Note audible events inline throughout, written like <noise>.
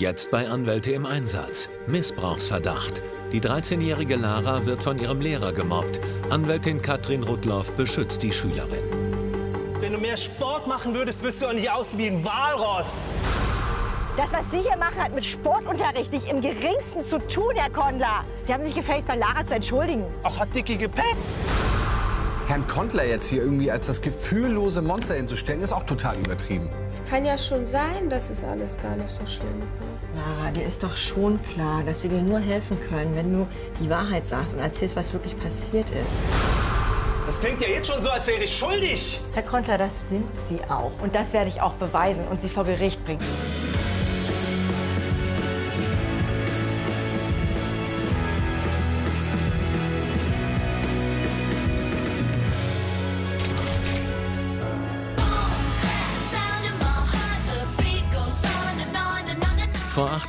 Jetzt bei Anwälte im Einsatz. Missbrauchsverdacht. Die 13-jährige Lara wird von ihrem Lehrer gemobbt. Anwältin Katrin Rudloff beschützt die Schülerin. Wenn du mehr Sport machen würdest, wirst du auch nicht aussehen wie ein Walross. Das, was Sie hier machen, hat mit Sportunterricht nicht im geringsten zu tun, Herr Kondler. Sie haben sich gefällt, bei Lara zu entschuldigen. Ach, hat Dicky gepetzt. Herrn Kontler jetzt hier irgendwie als das gefühllose Monster hinzustellen, ist auch total übertrieben. Es kann ja schon sein, dass es alles gar nicht so schlimm war. Lara, dir ist doch schon klar, dass wir dir nur helfen können, wenn du die Wahrheit sagst und erzählst, was wirklich passiert ist. Das klingt ja jetzt schon so, als wäre ich schuldig. Herr Kondler, das sind Sie auch. Und das werde ich auch beweisen und Sie vor Gericht bringen.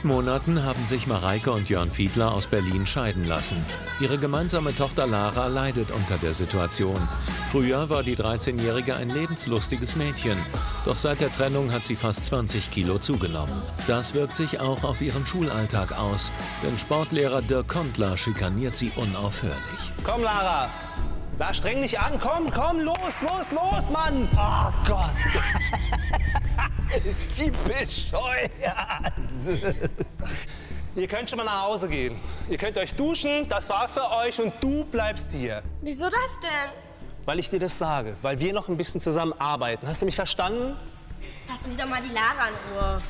Acht Monaten haben sich Mareike und Jörn Fiedler aus Berlin scheiden lassen. Ihre gemeinsame Tochter Lara leidet unter der Situation. Früher war die 13-Jährige ein lebenslustiges Mädchen. Doch seit der Trennung hat sie fast 20 Kilo zugenommen. Das wirkt sich auch auf ihren Schulalltag aus. Denn Sportlehrer Dirk Kondler schikaniert sie unaufhörlich. Komm, Lara. Da streng dich an. Komm, komm, los, los, los, Mann. Oh Gott. <laughs> Ist die bescheuert. Ihr könnt schon mal nach Hause gehen. Ihr könnt euch duschen, das war's für euch und du bleibst hier. Wieso das denn? Weil ich dir das sage, weil wir noch ein bisschen zusammen arbeiten. Hast du mich verstanden? Lassen Sie doch mal die Lara in Ruhe.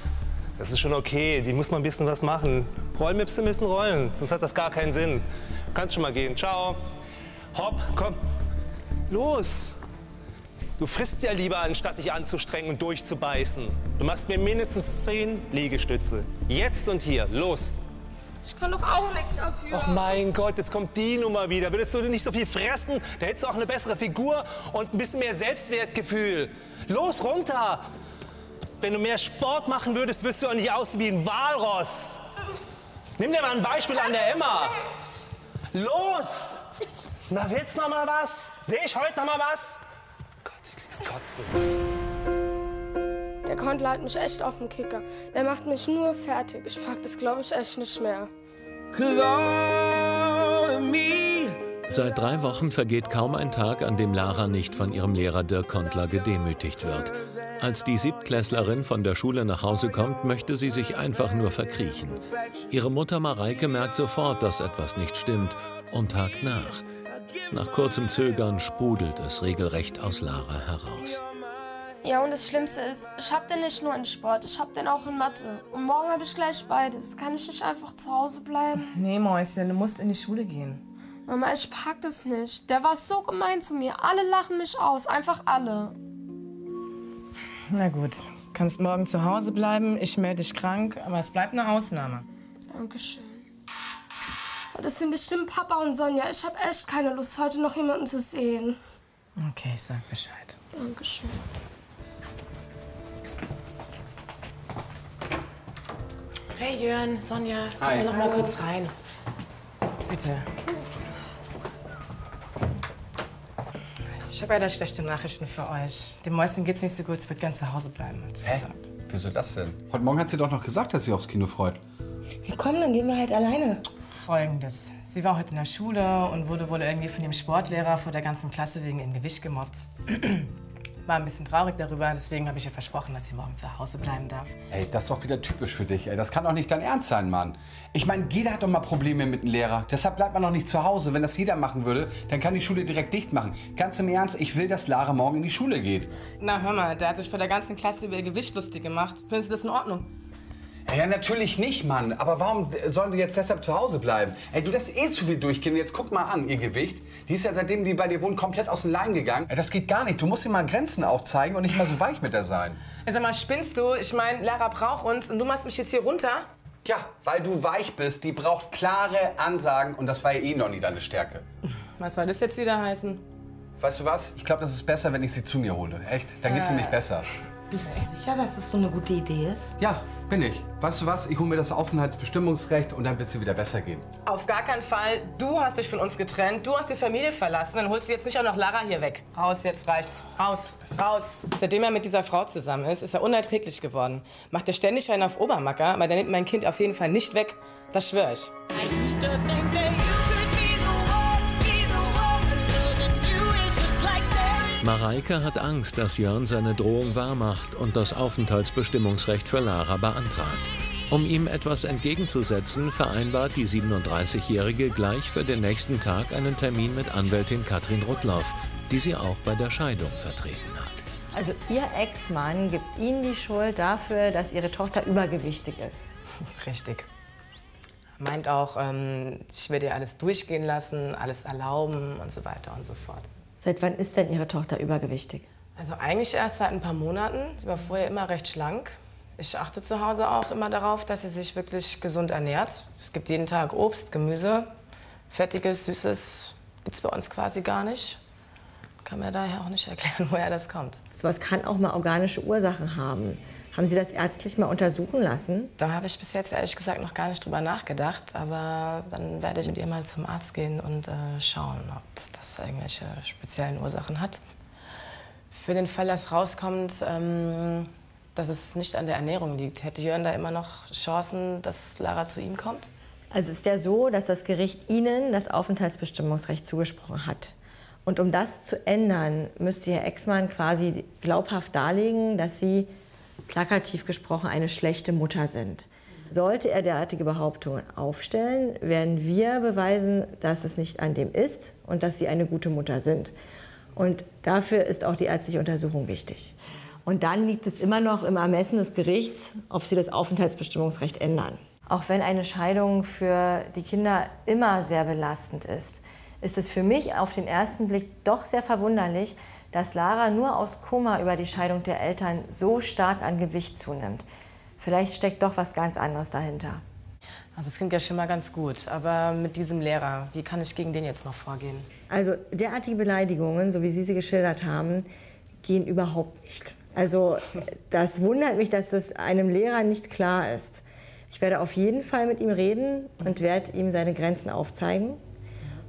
Das ist schon okay, die muss mal ein bisschen was machen. Rollmipse müssen rollen, sonst hat das gar keinen Sinn. Du kannst schon mal gehen. Ciao. Hopp, komm. Los. Du frisst ja lieber, anstatt dich anzustrengen und durchzubeißen. Du machst mir mindestens zehn Liegestütze. Jetzt und hier. Los. Ich kann doch auch nichts dafür. Ach mein Gott, jetzt kommt die Nummer wieder. Würdest du nicht so viel fressen, da hättest du auch eine bessere Figur und ein bisschen mehr Selbstwertgefühl. Los, runter! Wenn du mehr Sport machen würdest, wirst du auch nicht aussehen wie ein Walross. Nimm dir mal ein Beispiel an der Emma. Los! Na, willst noch mal was? Sehe ich heute noch mal was? Gott, ich krieg's kotzen. Der Kondler hat mich echt auf den Kicker. Der macht mich nur fertig. Ich pack das, glaube ich, echt nicht mehr. Seit drei Wochen vergeht kaum ein Tag, an dem Lara nicht von ihrem Lehrer Dirk Kondler gedemütigt wird. Als die Siebtklässlerin von der Schule nach Hause kommt, möchte sie sich einfach nur verkriechen. Ihre Mutter Mareike merkt sofort, dass etwas nicht stimmt und hakt nach. Nach kurzem Zögern sprudelt es regelrecht aus Lara heraus. Ja, und das Schlimmste ist, ich hab den nicht nur in Sport, ich hab den auch in Mathe. Und morgen habe ich gleich beides. Kann ich nicht einfach zu Hause bleiben? <laughs> Nee, Mäuschen, du musst in die Schule gehen. Mama, ich pack das nicht. Der war so gemein zu mir. Alle lachen mich aus. Einfach alle. Na gut, kannst morgen zu Hause bleiben. Ich melde dich krank, aber es bleibt eine Ausnahme. Dankeschön. Das sind bestimmt Papa und Sonja. Ich habe echt keine Lust, heute noch jemanden zu sehen. Okay, ich sag Bescheid. Dankeschön. Hey Jörn, Sonja, Hi. komm noch mal kurz rein. Bitte. Ich habe leider schlechte Nachrichten für euch. Dem Mäuschen geht's nicht so gut, es wird gern zu Hause bleiben, hat sie gesagt. Wieso das denn? Heute Morgen hat sie doch noch gesagt, dass sie aufs Kino freut. Ja, komm, dann gehen wir halt alleine. Folgendes. Sie war heute in der Schule und wurde wohl irgendwie von dem Sportlehrer vor der ganzen Klasse wegen ihrem Gewicht gemobbt. <clears throat> War ein bisschen traurig darüber, deswegen habe ich ihr versprochen, dass sie morgen zu Hause bleiben darf. Ey, das ist doch wieder typisch für dich. Ey, das kann doch nicht dein Ernst sein, Mann. Ich meine, jeder hat doch mal Probleme mit dem Lehrer. Deshalb bleibt man doch nicht zu Hause. Wenn das jeder machen würde, dann kann die Schule direkt dicht machen. Ganz im Ernst, ich will, dass Lara morgen in die Schule geht. Na, hör mal, der hat sich vor der ganzen Klasse über ihr Gewicht lustig gemacht. Finden Sie das in Ordnung? Ja, natürlich nicht, Mann. Aber warum sollen die jetzt deshalb zu Hause bleiben? Ey, du, das ist eh zu viel durchgehen. Jetzt guck mal an, ihr Gewicht. Die ist ja seitdem die bei dir wohnt komplett aus dem Leim gegangen. Ey, das geht gar nicht. Du musst ihr mal Grenzen aufzeigen und nicht mal so weich mit der sein. <laughs> Sag mal, spinnst du? Ich meine, Lara braucht uns und du machst mich jetzt hier runter? Ja, weil du weich bist. Die braucht klare Ansagen und das war ja eh noch nie deine Stärke. <laughs> Was soll das jetzt wieder heißen? Weißt du was? Ich glaube, das ist besser, wenn ich sie zu mir hole. Echt? Dann geht's nämlich besser. Bist du sicher, dass das so eine gute Idee ist? Ja, bin ich. Weißt du was? Ich hole mir das Aufenthaltsbestimmungsrecht und dann wird es dir wieder besser gehen. Auf gar keinen Fall. Du hast dich von uns getrennt, du hast die Familie verlassen, dann holst du jetzt nicht auch noch Lara hier weg. Raus, jetzt reicht's. Raus, raus. Seitdem er mit dieser Frau zusammen ist, ist er unerträglich geworden. Macht er ständig einen auf Obermacker, aber der nimmt mein Kind auf jeden Fall nicht weg. Das schwöre ich. Mareike hat Angst, dass Jörn seine Drohung wahrmacht und das Aufenthaltsbestimmungsrecht für Lara beantragt. Um ihm etwas entgegenzusetzen, vereinbart die 37-Jährige gleich für den nächsten Tag einen Termin mit Anwältin Katrin Rudloff, die sie auch bei der Scheidung vertreten hat. Also Ihr Ex-Mann gibt Ihnen die Schuld dafür, dass Ihre Tochter übergewichtig ist. <laughs> Richtig. Er meint auch, ähm, ich werde ihr alles durchgehen lassen, alles erlauben und so weiter und so fort. Seit wann ist denn Ihre Tochter übergewichtig? Also eigentlich erst seit ein paar Monaten. Sie war vorher immer recht schlank. Ich achte zu Hause auch immer darauf, dass sie sich wirklich gesund ernährt. Es gibt jeden Tag Obst, Gemüse, fettiges, süßes gibt es bei uns quasi gar nicht. Kann mir daher auch nicht erklären, <laughs> woher das kommt. Sowas kann auch mal organische Ursachen haben. Haben Sie das ärztlich mal untersuchen lassen? Da habe ich bis jetzt ehrlich gesagt noch gar nicht drüber nachgedacht. Aber dann werde ich mit ihr mal zum Arzt gehen und äh, schauen, ob das irgendwelche speziellen Ursachen hat. Für den Fall, dass rauskommt, ähm, dass es nicht an der Ernährung liegt, hätte Jörn da immer noch Chancen, dass Lara zu ihm kommt? Also es ist ja so, dass das Gericht Ihnen das Aufenthaltsbestimmungsrecht zugesprochen hat. Und um das zu ändern, müsste Ihr Ex-Mann quasi glaubhaft darlegen, dass Sie plakativ gesprochen eine schlechte Mutter sind. Sollte er derartige Behauptungen aufstellen, werden wir beweisen, dass es nicht an dem ist und dass Sie eine gute Mutter sind. Und dafür ist auch die ärztliche Untersuchung wichtig. Und dann liegt es immer noch im Ermessen des Gerichts, ob Sie das Aufenthaltsbestimmungsrecht ändern. Auch wenn eine Scheidung für die Kinder immer sehr belastend ist, ist es für mich auf den ersten Blick doch sehr verwunderlich, dass Lara nur aus Kummer über die Scheidung der Eltern so stark an Gewicht zunimmt. Vielleicht steckt doch was ganz anderes dahinter. Also es klingt ja schon mal ganz gut, aber mit diesem Lehrer, wie kann ich gegen den jetzt noch vorgehen? Also derartige Beleidigungen, so wie Sie sie geschildert haben, gehen überhaupt nicht. Also das wundert mich, dass es einem Lehrer nicht klar ist. Ich werde auf jeden Fall mit ihm reden und werde ihm seine Grenzen aufzeigen.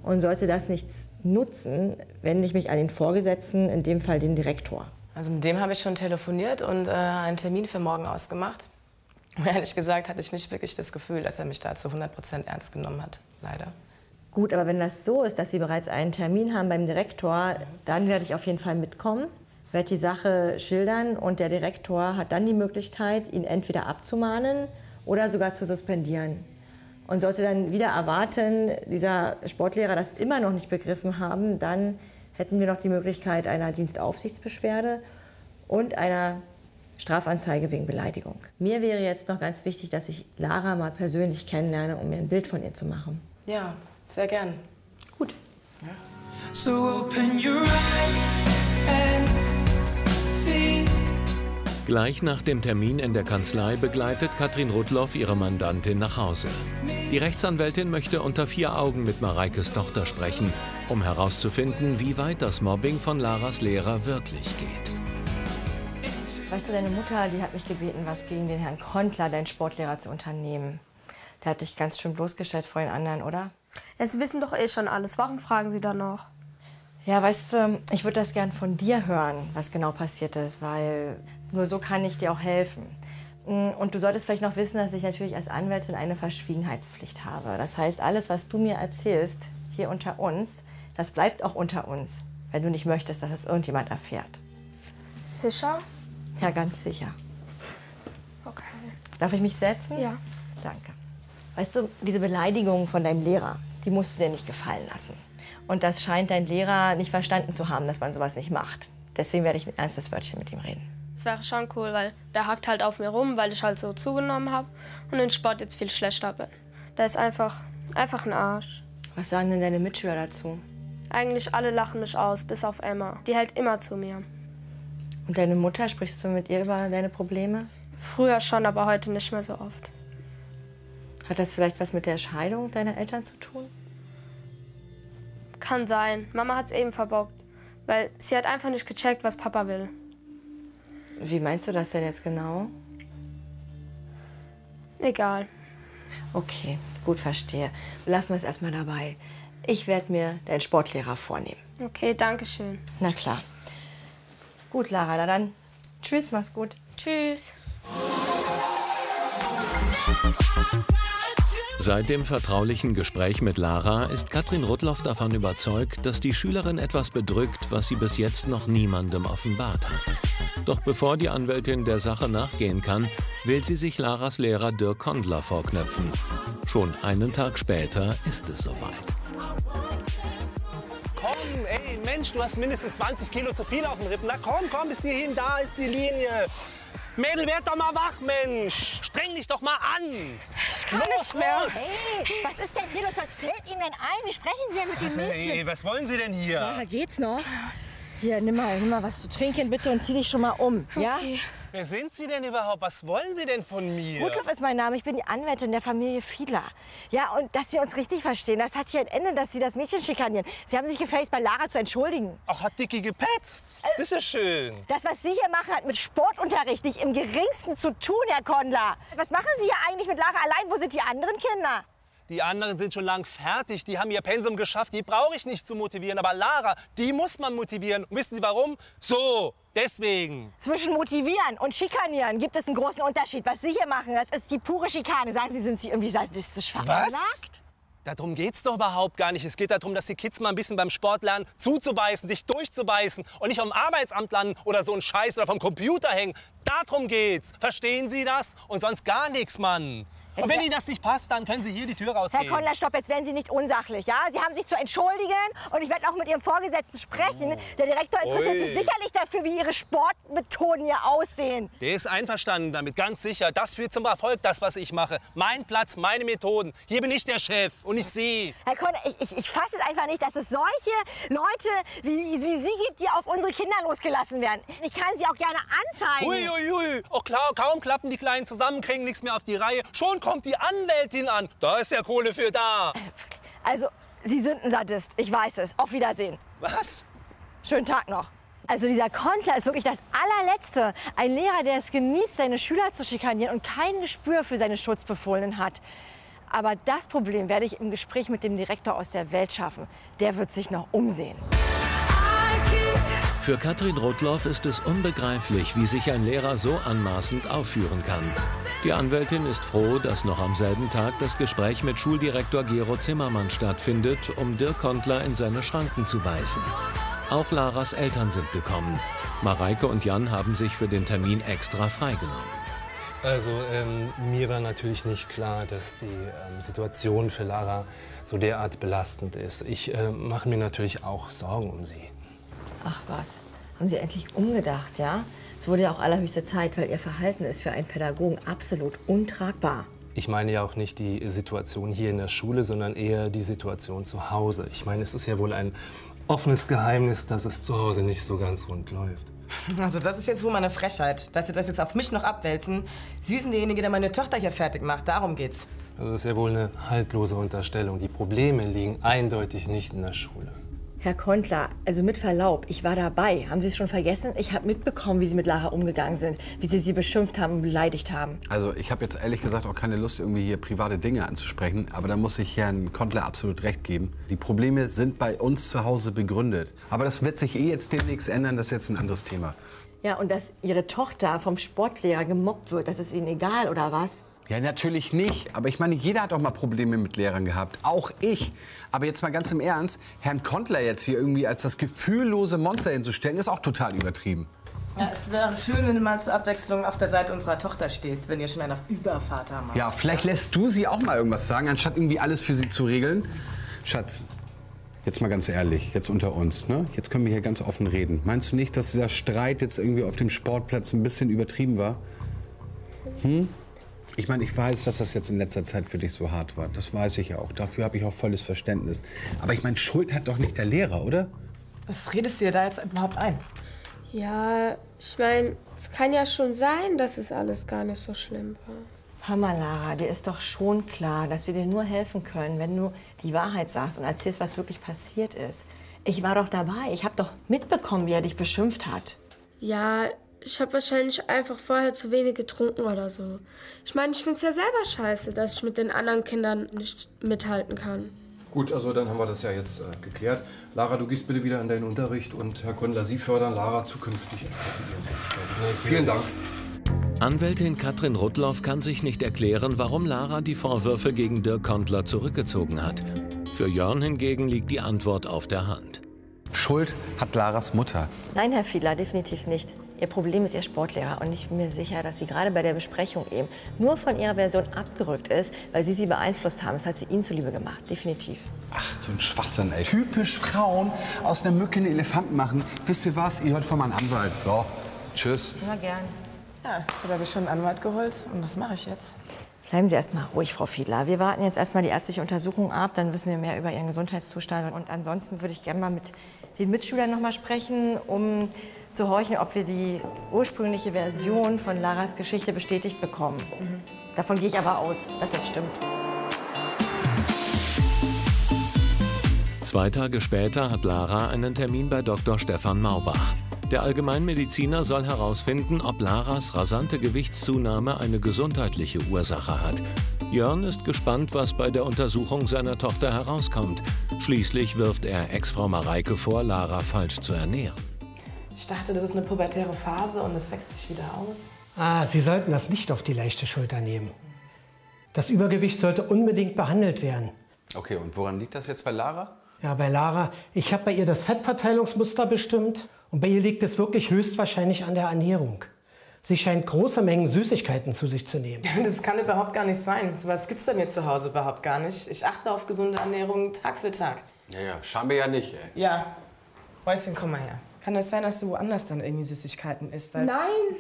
Und sollte das nichts nutzen, wende ich mich an den Vorgesetzten, in dem Fall den Direktor. Also mit dem habe ich schon telefoniert und äh, einen Termin für morgen ausgemacht. <laughs> Ehrlich gesagt hatte ich nicht wirklich das Gefühl, dass er mich da zu 100 Prozent ernst genommen hat, leider. Gut, aber wenn das so ist, dass Sie bereits einen Termin haben beim Direktor, dann werde ich auf jeden Fall mitkommen, werde die Sache schildern und der Direktor hat dann die Möglichkeit, ihn entweder abzumahnen oder sogar zu suspendieren. Und sollte dann wieder erwarten, dieser Sportlehrer das immer noch nicht begriffen haben, dann hätten wir noch die Möglichkeit einer Dienstaufsichtsbeschwerde und einer Strafanzeige wegen Beleidigung. Mir wäre jetzt noch ganz wichtig, dass ich Lara mal persönlich kennenlerne, um mir ein Bild von ihr zu machen. Ja, sehr gern. Gut. Ja. So open your eyes Gleich nach dem Termin in der Kanzlei begleitet Katrin Rudloff ihre Mandantin nach Hause. Die Rechtsanwältin möchte unter vier Augen mit Mareikes Tochter sprechen, um herauszufinden, wie weit das Mobbing von Laras Lehrer wirklich geht. Weißt du, deine Mutter, die hat mich gebeten, was gegen den Herrn Kontler, deinen Sportlehrer, zu unternehmen. Der hat dich ganz schön bloßgestellt vor den anderen, oder? Ja, Sie wissen doch eh schon alles. Warum fragen Sie dann noch? Ja, weißt du, ich würde das gern von dir hören, was genau passiert ist, weil nur so kann ich dir auch helfen. Und du solltest vielleicht noch wissen, dass ich natürlich als Anwältin eine Verschwiegenheitspflicht habe. Das heißt, alles, was du mir erzählst, hier unter uns, das bleibt auch unter uns, wenn du nicht möchtest, dass es irgendjemand erfährt. Sicher? Ja, ganz sicher. Okay. Darf ich mich setzen? Ja. Danke. Weißt du, diese Beleidigung von deinem Lehrer, die musst du dir nicht gefallen lassen. Und das scheint dein Lehrer nicht verstanden zu haben, dass man sowas nicht macht. Deswegen werde ich mit ernstes Wörtchen mit ihm reden. Das wäre schon cool, weil der hackt halt auf mir rum, weil ich halt so zugenommen habe und in Sport jetzt viel schlechter bin. Der ist einfach, einfach ein Arsch. Was sagen denn deine Mitschüler dazu? Eigentlich alle lachen mich aus, bis auf Emma. Die hält immer zu mir. Und deine Mutter, sprichst du mit ihr über deine Probleme? Früher schon, aber heute nicht mehr so oft. Hat das vielleicht was mit der Scheidung deiner Eltern zu tun? Kann sein. Mama hat's eben verbockt. Weil sie hat einfach nicht gecheckt, was Papa will. Wie meinst du das denn jetzt genau? Egal. Okay, gut, verstehe. Lassen wir es erstmal dabei. Ich werde mir deinen Sportlehrer vornehmen. Okay, danke schön. Na klar. Gut, Lara, na dann. Tschüss, mach's gut. Tschüss. Seit dem vertraulichen Gespräch mit Lara ist Katrin Rudloff davon überzeugt, dass die Schülerin etwas bedrückt, was sie bis jetzt noch niemandem offenbart hat. Doch bevor die Anwältin der Sache nachgehen kann, will sie sich Laras Lehrer Dirk Kondler vorknöpfen. Schon einen Tag später ist es soweit. Komm, ey, Mensch, du hast mindestens 20 Kilo zu viel auf den Rippen. Na komm, komm, bis hierhin, da ist die Linie. Mädel, werd doch mal wach, Mensch. Streng dich doch mal an. Ich kann nicht mehr. Hey, was ist denn hier los? Was fällt Ihnen denn ein? Wie sprechen Sie denn mit Was, dem Mädchen? ey, was wollen Sie denn hier? Ja, geht's noch? Hier, nimm mal, nimm mal was zu trinken bitte und zieh dich schon mal um. Ja? Wer sind Sie denn überhaupt? Was wollen Sie denn von mir? Gutluff ist mein Name. Ich bin die Anwältin der Familie Fiedler. Ja, und dass wir uns richtig verstehen, das hat hier ein Ende, dass Sie das Mädchen schikanieren. Sie haben sich gefälligst bei Lara zu entschuldigen. Ach, hat Dicky gepetzt? Das ist ja schön. Das, was Sie hier machen, hat mit Sportunterricht nicht im geringsten zu tun, Herr Kondler. Was machen Sie hier eigentlich mit Lara allein? Wo sind die anderen Kinder? Die anderen sind schon lang fertig. Die haben ihr Pensum geschafft. Die brauche ich nicht zu motivieren. Aber Lara, die muss man motivieren. Und wissen Sie warum? So, deswegen. Zwischen motivieren und schikanieren gibt es einen großen Unterschied. Was Sie hier machen, das ist die pure Schikane. Sagen Sie, sind Sie irgendwie sadistisch veranlagt? Was? Darum geht's doch überhaupt gar nicht. Es geht darum, dass die Kids mal ein bisschen beim Sport lernen, zuzubeißen, sich durchzubeißen und nicht am Arbeitsamt landen oder so ein Scheiß oder vom Computer hängen. Darum geht's. Verstehen Sie das? Und sonst gar nichts, Mann. Und wenn Ihnen das nicht passt, dann können Sie hier die Tür Herr rausgehen. Kondler, stopp, jetzt werden Sie nicht unsachlich, ja? Sie haben sich zu entschuldigen und ich werde auch mit Ihrem Vorgesetzten sprechen. Der Direktor interessiert Ui. sich sicherlich dafür, wie Ihre Sportmethoden hier aussehen. Der ist einverstanden damit, ganz sicher. Das führt zum Erfolg, das, was ich mache. Mein Platz, meine Methoden. Hier bin ich der Chef und nicht Sie. Herr Kondler, ich, ich, ich fasse es einfach nicht, dass es solche Leute wie, wie Sie gibt, die auf unsere Kinder losgelassen werden. Ich kann Sie auch gerne anzeigen. Ui, ui, ui. Oh, klar, kaum klappen die Kleinen zusammen, kriegen nichts mehr auf die Reihe. Schon kommt die Anwältin an. Da ist ja Kohle für da. Also, Sie sind ein Sadist, ich weiß es. Auf Wiedersehen. Was? Schönen Tag noch. Also dieser Kontler ist wirklich das allerletzte. Ein Lehrer, der es genießt, seine Schüler zu schikanieren und kein Gespür für seine Schutzbefohlenen hat. Aber das Problem werde ich im Gespräch mit dem Direktor aus der Welt schaffen. Der wird sich noch umsehen. Für Katrin Rotloff ist es unbegreiflich, wie sich ein Lehrer so anmaßend aufführen kann. Die Anwältin ist froh, dass noch am selben Tag das Gespräch mit Schuldirektor Gero Zimmermann stattfindet, um Dirk Kontler in seine Schranken zu weisen. Auch Laras Eltern sind gekommen. Mareike und Jan haben sich für den Termin extra freigenommen. Also ähm, mir war natürlich nicht klar, dass die ähm, Situation für Lara so derart belastend ist. Ich äh, mache mir natürlich auch Sorgen um sie. Ach was, haben Sie endlich umgedacht, ja? Es wurde ja auch allerhöchste Zeit, weil Ihr Verhalten ist für einen Pädagogen absolut untragbar. Ich meine ja auch nicht die Situation hier in der Schule, sondern eher die Situation zu Hause. Ich meine, es ist ja wohl ein offenes Geheimnis, dass es zu Hause nicht so ganz rund läuft. Also das ist jetzt wohl mal eine Frechheit, dass Sie das jetzt auf mich noch abwälzen. Sie sind derjenige, der meine Tochter hier fertig macht. Darum geht's. Also das ist ja wohl eine haltlose Unterstellung. Die Probleme liegen eindeutig nicht in der Schule. Herr Kontler, also mit Verlaub, ich war dabei. Haben Sie es schon vergessen? Ich habe mitbekommen, wie Sie mit Lara umgegangen sind, wie Sie sie beschimpft haben und beleidigt haben. Also ich habe jetzt ehrlich gesagt auch keine Lust, irgendwie hier private Dinge anzusprechen. Aber da muss ich Herrn Kontler absolut recht geben. Die Probleme sind bei uns zu Hause begründet. Aber das wird sich eh jetzt demnächst ändern. Das ist jetzt ein anderes Thema. Ja, und dass Ihre Tochter vom Sportlehrer gemobbt wird, das ist Ihnen egal, oder was? Ja, natürlich nicht. Aber ich meine, jeder hat doch mal Probleme mit Lehrern gehabt. Auch ich. Aber jetzt mal ganz im Ernst, Herrn Kontler jetzt hier irgendwie als das gefühllose Monster hinzustellen, ist auch total übertrieben. Ja, es wäre schön, wenn du mal zur Abwechslung auf der Seite unserer Tochter stehst, wenn ihr schon einen auf Übervater macht. Ja, vielleicht lässt du sie auch mal irgendwas sagen, anstatt irgendwie alles für sie zu regeln. Schatz, jetzt mal ganz ehrlich, jetzt unter uns, ne? Jetzt können wir hier ganz offen reden. Meinst du nicht, dass dieser Streit jetzt irgendwie auf dem Sportplatz ein bisschen übertrieben war? Hm? Ich meine, ich weiß, dass das jetzt in letzter Zeit für dich so hart war. Das weiß ich ja auch. Dafür habe ich auch volles Verständnis. Aber ich meine, Schuld hat doch nicht der Lehrer, oder? Was redest du dir da jetzt überhaupt ein? Ja, ich meine, es kann ja schon sein, dass es alles gar nicht so schlimm war. Hör mal, Lara, dir ist doch schon klar, dass wir dir nur helfen können, wenn du die Wahrheit sagst und erzählst, was wirklich passiert ist. Ich war doch dabei. Ich habe doch mitbekommen, wie er dich beschimpft hat. Ja, ich habe wahrscheinlich einfach vorher zu wenig getrunken oder so. Ich meine, ich finde es ja selber scheiße, dass ich mit den anderen Kindern nicht mithalten kann. Gut, also dann haben wir das ja jetzt äh, geklärt. Lara, du gehst bitte wieder in deinen Unterricht und Herr Gründler, Sie fördern Lara zukünftig entsprechend ihren Tätigkeiten. Vielen Dank. Anwältin Katrin Rudloff kann sich nicht erklären, warum Lara die Vorwürfe gegen Dirk Kontler zurückgezogen hat. Für Jörn hingegen liegt die Antwort auf der Hand. Schuld hat Laras Mutter. Nein, Herr Fiedler, definitiv nicht. Ihr Problem ist Ihr Sportlehrer. Und ich bin mir sicher, dass sie gerade bei der Besprechung eben nur von ihrer Version abgerückt ist, weil Sie sie beeinflusst haben. Das hat sie Ihnen zuliebe gemacht. Definitiv. Ach, so ein Schwachsinn, ey. Typisch Frauen aus einer Mücke einen Elefanten machen. Wisst ihr was? Ihr hört von meinem Anwalt. So, tschüss. Na gern. Ja, hast du da sich schon einen Anwalt geholt? Und was mache ich jetzt? Bleiben Sie erst mal ruhig, Frau Fiedler. Wir warten jetzt erst mal die ärztliche Untersuchung ab, dann wissen wir mehr über Ihren Gesundheitszustand. Und ansonsten würde ich gerne mal mit den Mitschülern noch mal sprechen, um zu horchen, ob wir die ursprüngliche Version von Laras Geschichte bestätigt bekommen. Davon gehe ich aber aus, dass das stimmt. Zwei Tage später hat Lara einen Termin bei Dr. Stefan Maubach. Der Allgemeinmediziner soll herausfinden, ob Laras rasante Gewichtszunahme eine gesundheitliche Ursache hat. Jörn ist gespannt, was bei der Untersuchung seiner Tochter herauskommt. Schließlich wirft er Ex-Frau Mareike vor, Lara falsch zu ernähren. Ich dachte, das ist eine pubertäre Phase und es wächst sich wieder aus. Ah, Sie sollten das nicht auf die leichte Schulter nehmen. Das Übergewicht sollte unbedingt behandelt werden. Okay, und woran liegt das jetzt bei Lara? Ja, bei Lara, ich habe bei ihr das Fettverteilungsmuster bestimmt und bei ihr liegt es wirklich höchstwahrscheinlich an der Ernährung. Sie scheint große Mengen Süßigkeiten zu sich zu nehmen. <laughs> Das kann überhaupt gar nicht sein. So was gibt's bei mir zu Hause überhaupt gar nicht. Ich achte auf gesunde Ernährung Tag für Tag. Ja, ja, scheinbar ja nicht, ey. Ja. Mäuschen, komm mal her. Kann es sein, dass du woanders dann irgendwie Süßigkeiten isst? Weil Nein.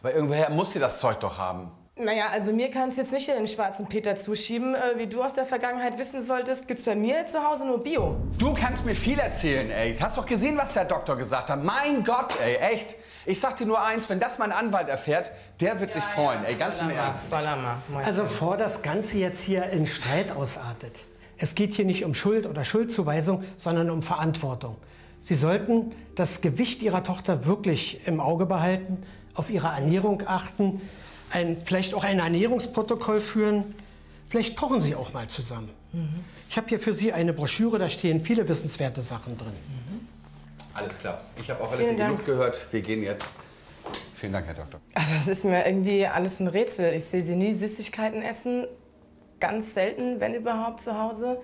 Aber irgendwoher muss sie das Zeug doch haben. Naja, also mir kannst jetzt nicht in den schwarzen Peter zuschieben. Äh, wie du aus der Vergangenheit wissen solltest, gibt's bei mir zu Hause nur Bio. Du kannst mir viel erzählen, ey. Hast doch gesehen, was der Doktor gesagt hat. Mein Gott, ey, echt. Ich sag dir nur eins, wenn das mein Anwalt erfährt, der wird sich freuen, ey, ganz im Ernst. Soll er mal, Mäuschen. Also bevor das Ganze jetzt hier in Streit ausartet. Es geht hier nicht um Schuld oder Schuldzuweisung, sondern um Verantwortung. Sie sollten das Gewicht Ihrer Tochter wirklich im Auge behalten, auf ihre Ernährung achten, ein, vielleicht auch ein Ernährungsprotokoll führen. Vielleicht kochen Sie auch mal zusammen. Ich habe hier für Sie eine Broschüre, da stehen viele wissenswerte Sachen drin. Alles klar. Ich habe auch relativ Dank. genug gehört. Wir gehen jetzt. Vielen Dank, Herr Doktor. Also das ist mir irgendwie alles ein Rätsel. Ich sehe sie nie Süßigkeiten essen. Ganz selten, wenn überhaupt, zu Hause.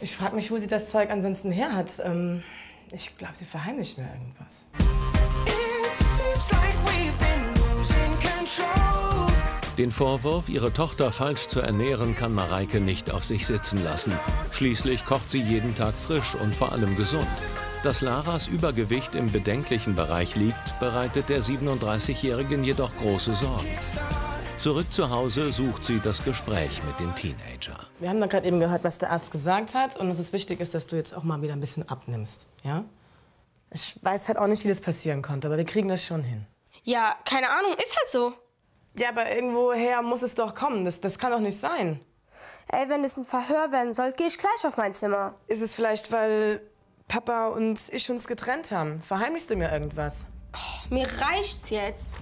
Ich frage mich, wo sie das Zeug ansonsten her hat. Ähm, ich glaube, sie verheimlicht mir irgendwas. It seems like we've been losing control. Den Vorwurf, ihre Tochter falsch zu ernähren, kann Mareike nicht auf sich sitzen lassen. Schließlich kocht sie jeden Tag frisch und vor allem gesund. Dass Laras Übergewicht im bedenklichen Bereich liegt, bereitet der 37-Jährigen jedoch große Sorgen. Zurück zu Hause sucht sie das Gespräch mit dem Teenager. Wir haben da gerade eben gehört, was der Arzt gesagt hat. Und dass es wichtig ist, dass du jetzt auch mal wieder ein bisschen abnimmst. Ja? Ich weiß halt auch nicht, wie das passieren konnte, aber wir kriegen das schon hin. Ja, keine Ahnung, ist halt so. Ja, aber irgendwoher muss es doch kommen. Das, das kann doch nicht sein. Ey, wenn es ein Verhör werden soll, gehe ich gleich auf mein Zimmer. Ist es vielleicht, weil Papa und ich uns getrennt haben? Verheimlichst du mir irgendwas? Mir reicht's jetzt.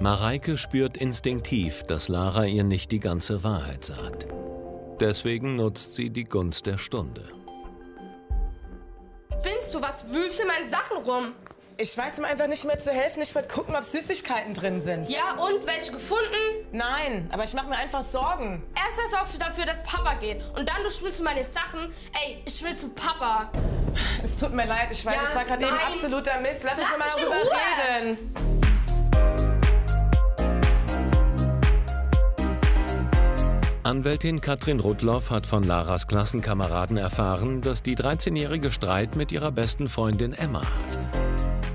Mareike spürt instinktiv, dass Lara ihr nicht die ganze Wahrheit sagt. Deswegen nutzt sie die Gunst der Stunde. Spinnst du, was wühlst du in meinen Sachen rum? Ich weiß ihm einfach nicht mehr zu helfen. Ich wollte gucken, ob Süßigkeiten drin sind. Ja, und welche gefunden? Nein, aber ich mache mir einfach Sorgen. Erst sorgst du dafür, dass Papa geht. Und dann du spielst du meine Sachen. Ey, ich will zu Papa. Es tut mir leid, ich weiß, Ja, es war gerade eben absoluter Mist. Lass, Lass mich mal Ruhe. reden. Anwältin Katrin Rudloff hat von Laras Klassenkameraden erfahren, dass die 13-jährige Streit mit ihrer besten Freundin Emma hat.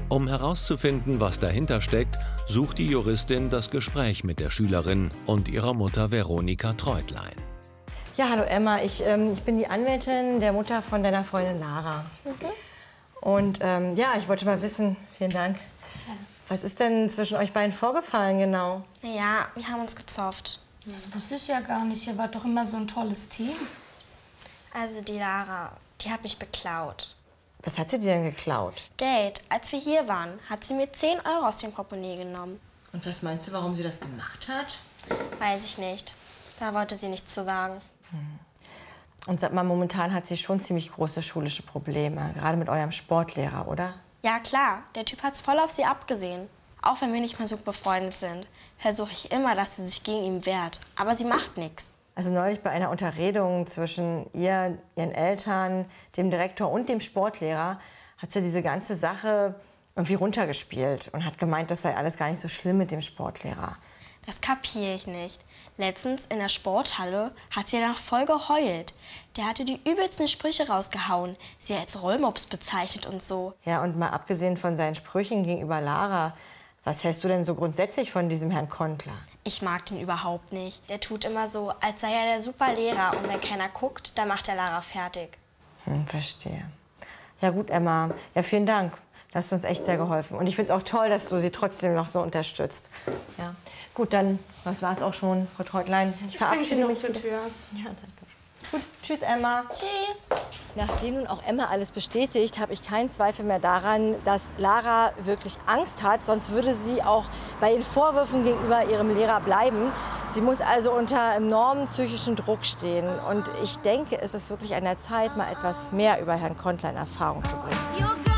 Um herauszufinden, was dahinter steckt, sucht die Juristin das Gespräch mit der Schülerin und ihrer Mutter Veronika Treutlein. Ja, hallo Emma, ich, ähm, ich bin die Anwältin der Mutter von deiner Freundin Lara. Und ähm, ja, ich wollte mal wissen, vielen Dank. Was ist denn zwischen euch beiden vorgefallen genau? Naja, wir haben uns gezofft. Das wusste ich ja gar nicht. Ihr wart doch immer so ein tolles Team. Also die Lara, die hat mich beklaut. Was hat sie dir denn geklaut? Geld. Als wir hier waren, hat sie mir 10 Euro aus dem Portemonnaie genommen. Und was meinst du, warum sie das gemacht hat? Weiß ich nicht. Da wollte sie nichts zu sagen. Und sag mal, momentan hat sie schon ziemlich große schulische Probleme, gerade mit eurem Sportlehrer, oder? Ja, klar. Der Typ hat's voll auf sie abgesehen. Auch wenn wir nicht mehr so befreundet sind, versuche ich immer, dass sie sich gegen ihn wehrt. Aber sie macht nichts. Also neulich bei einer Unterredung zwischen ihr, ihren Eltern, dem Direktor und dem Sportlehrer hat sie diese ganze Sache irgendwie runtergespielt und hat gemeint, das sei alles gar nicht so schlimm mit dem Sportlehrer. Das kapiere ich nicht. Letztens in der Sporthalle hat sie danach voll geheult. Der hatte die übelsten Sprüche rausgehauen, sie als Rollmops bezeichnet und so. Ja, und mal abgesehen von seinen Sprüchen gegenüber Lara, was hältst du denn so grundsätzlich von diesem Herrn Kontler? Ich mag den überhaupt nicht. Der tut immer so, als sei er der super Lehrer und wenn keiner guckt, dann macht er Lara fertig. Hm, verstehe. Ja gut, Emma. Ja, vielen Dank. Das hat uns echt sehr geholfen. Und ich finde es auch toll, dass du sie trotzdem noch so unterstützt. Ja. Gut, dann, das war es auch schon, Frau Treutlein. Ich verabschiede mich. zur Tür. Ja, danke. Gut, tschüss, Emma. Tschüss. Nachdem nun auch Emma alles bestätigt, habe ich keinen Zweifel mehr daran, dass Lara wirklich Angst hat. Sonst würde sie auch bei den Vorwürfen gegenüber ihrem Lehrer bleiben. Sie muss also unter enormem psychischen Druck stehen. Und ich denke, es ist wirklich an der Zeit, mal etwas mehr über Herrn Kontler in Erfahrung zu bringen.